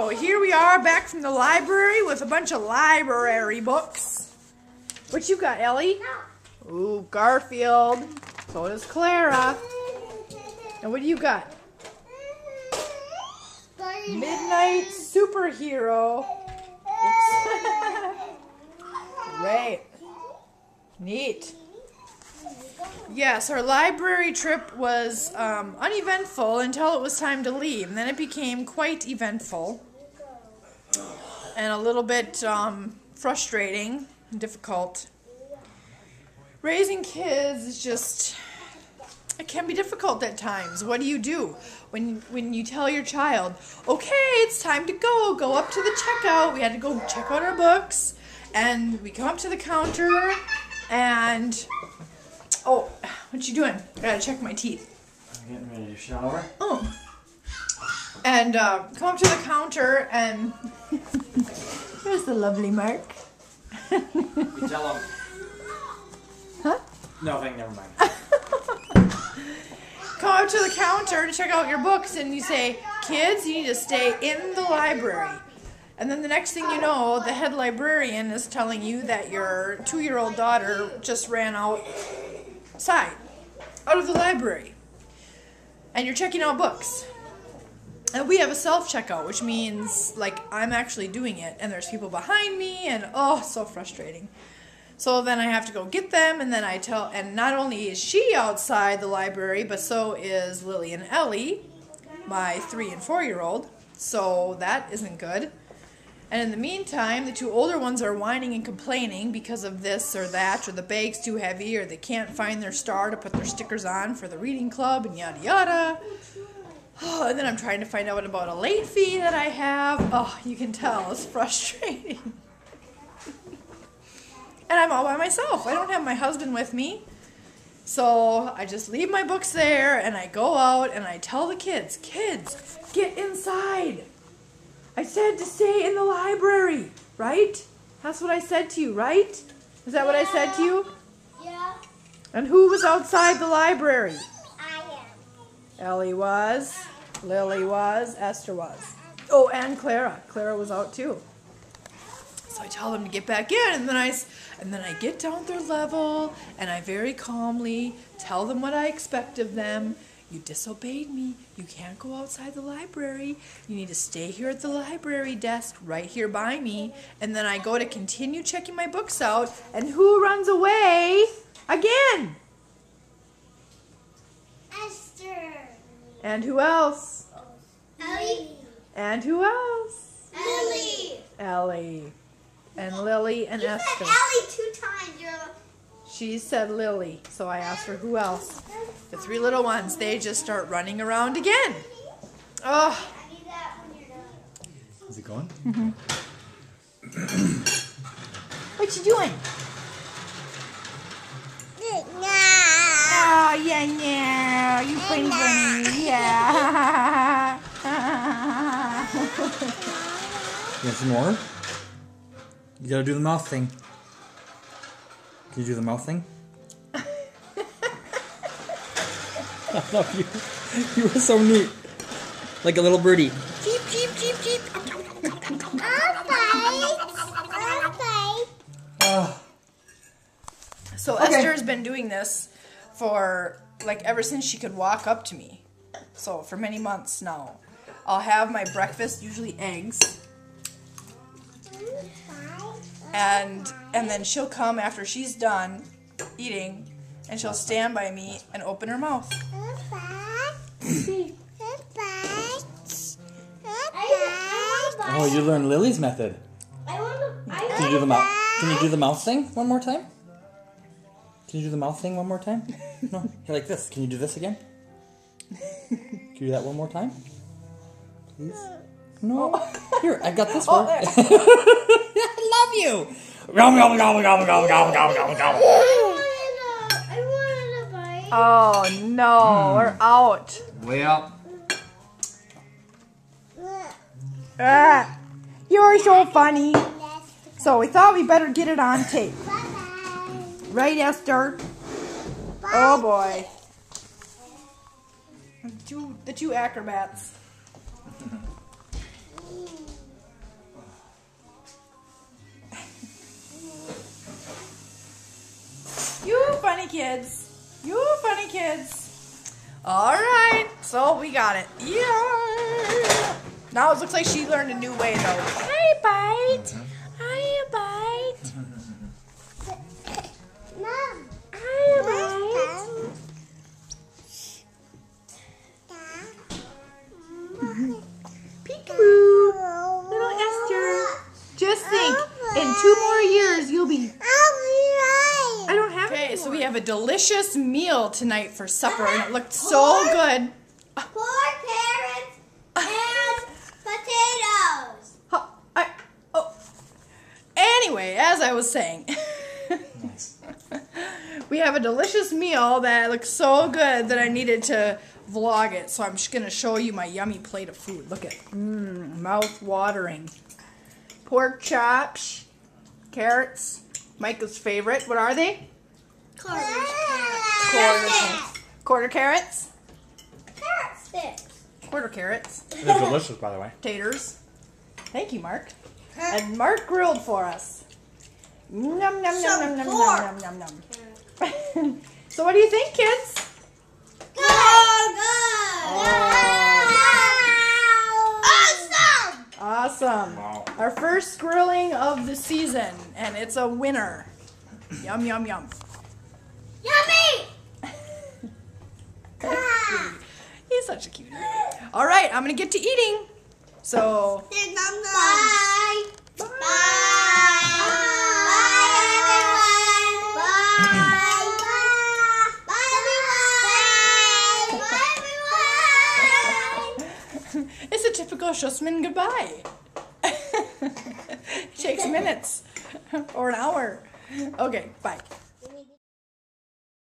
So here we are back from the library with a bunch of library books. What you got, Ellie? Ooh, Garfield. So does Clara. And what do you got? Midnight Superhero. Great. Neat. Yes, our library trip was um, uneventful until it was time to leave. And then it became quite eventful and a little bit um, frustrating and difficult. Raising kids is just, it can be difficult at times. What do you do when, when you tell your child, okay, it's time to go, go up to the checkout? We had to go check out our books. And we come up to the counter and Oh, what you doing? I gotta check my teeth. I'm getting ready to shower. Oh. And uh, come up to the counter and there's the lovely Mark. You tell them. Huh? Nothing, never mind. Come up to the counter to check out your books and you say, kids, you need to stay in the library. And then the next thing you know, the head librarian is telling you that your two-year-old daughter just ran outside, out of the library. And you're checking out books. And we have a self-checkout, which means, like, I'm actually doing it, and there's people behind me, and oh, so frustrating. So then I have to go get them, and then I tell, and not only is she outside the library, but so is Lily and Ellie, my three and four year old. So that isn't good. And in the meantime, the two older ones are whining and complaining because of this or that, or the bag's too heavy, or they can't find their star to put their stickers on for the reading club, and yada yada. Oh, and then I'm trying to find out about a late fee that I have. Oh, you can tell it's frustrating. and I'm all by myself. I don't have my husband with me. So I just leave my books there and I go out and I tell the kids, kids, get inside. I said to stay in the library, right? That's what I said to you, right? Is that what I said to you? Yeah, And who was outside the library? I am. Ellie was, Lily was, Esther was. Oh, and Clara. Clara was out too. So I tell them to get back in, and then I, and then I get down their level, and I very calmly tell them what I expect of them. You disobeyed me. You can't go outside the library. You need to stay here at the library desk, right here by me. And then I go to continue checking my books out, and who runs away again? And who else? Ellie. And who else? Lily. Ellie. And Lily and You Esther. said Ellie two times. You're She said Lily, so I asked her who else. The three little ones, they just start running around again. Oh, I need that when you're done. Is it going? Mm -hmm. what you doing? Nah. Oh, yeah, yeah. Are you funny bunny. Yeah. You want some more? You gotta do the mouth thing. Can you do the mouth thing? I love you. You were so neat. Like a little birdie. Cheep, cheep, cheep, cheep. Ah, So Okay. Esther's been doing this for like ever since she could walk up to me. So for many months now. I'll have my breakfast, usually eggs, and and then she'll come after she's done eating and she'll stand by me and open her mouth. Oh, you learned Lily's method. I want to. I Can you do the mouth? Can you do the mouth thing one more time? Can you do the mouth thing one more time? No, you're like this. Can you do this again? Can you do that one more time? Please. No. Oh. Here, I got this one. Oh, I love you. Gobble, gobble, gobble, gobble, gobble, gobble, gobble, gobble. Oh no, mm. we're out. Well. Ah, you're so funny. So we thought we better get it on tape. Right, Esther? Oh boy. The two, the two acrobats. You funny kids. You funny kids. All right, so we got it. Yeah. Now it looks like she learned a new way though. Hi, bite. Hi, bite. more years, you'll be. I don't have Okay, so we have a delicious meal tonight for supper, and it ah, looked so good. Four carrots and potatoes. Huh, I, oh. Anyway, as I was saying, we have a delicious meal that looks so good that I needed to vlog it. So I'm just gonna show you my yummy plate of food. Look at, mmm, mouth watering. Pork chops, carrots, Micah's favorite. What are they? Quarters. Quarter, quarter carrots, Carrot sticks. quarter carrots, They're delicious, by the way. taters. Thank you, Mark. And Mark grilled for us. Num num num Some num num pork. num num num num. so what do you think, kids? Good. Good. Awesome. Awesome. Wow. Our first grilling of the season, and it's a winner. Yum yum yum. Yummy. He's such a cutie. All right, I'm gonna get to eating. So Bye. Bye. Bye. Bye, everyone. Bye. Bye. Bye, everyone. it's a typical Schussman goodbye. Takes minutes or an hour. Okay, bye.